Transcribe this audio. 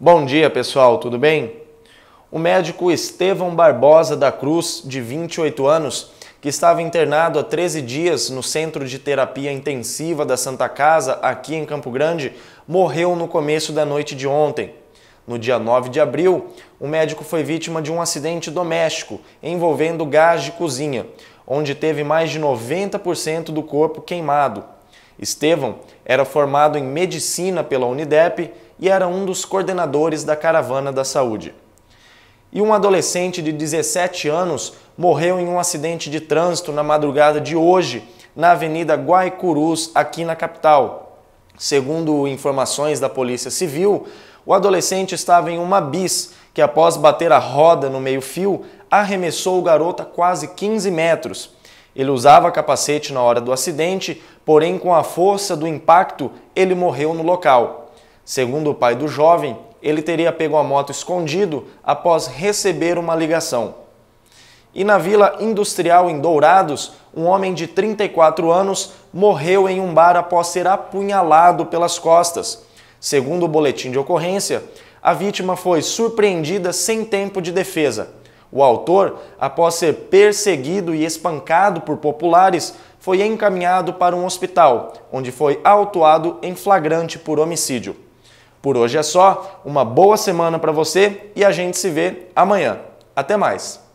Bom dia, pessoal, tudo bem? O médico Estevão Barbosa da Cruz, de 28 anos, que estava internado há 13 dias no Centro de Terapia Intensiva da Santa Casa, aqui em Campo Grande, morreu no começo da noite de ontem. No dia 9 de abril, o médico foi vítima de um acidente doméstico envolvendo gás de cozinha, onde teve mais de 90% do corpo queimado. Estevão era formado em medicina pela Unidep e era um dos coordenadores da Caravana da Saúde. E um adolescente de 17 anos morreu em um acidente de trânsito na madrugada de hoje, na Avenida Guaicurus, aqui na capital. Segundo informações da Polícia Civil, o adolescente estava em uma bis que, após bater a roda no meio-fio, arremessou o garoto a quase 15 metros. Ele usava capacete na hora do acidente, porém, com a força do impacto, ele morreu no local. Segundo o pai do jovem, ele teria pego a moto escondido após receber uma ligação. E na Vila Industrial em Dourados, um homem de 34 anos morreu em um bar após ser apunhalado pelas costas. Segundo o boletim de ocorrência, a vítima foi surpreendida sem tempo de defesa. O autor, após ser perseguido e espancado por populares, foi encaminhado para um hospital, onde foi autuado em flagrante por homicídio. Por hoje é só, uma boa semana para você e a gente se vê amanhã. Até mais!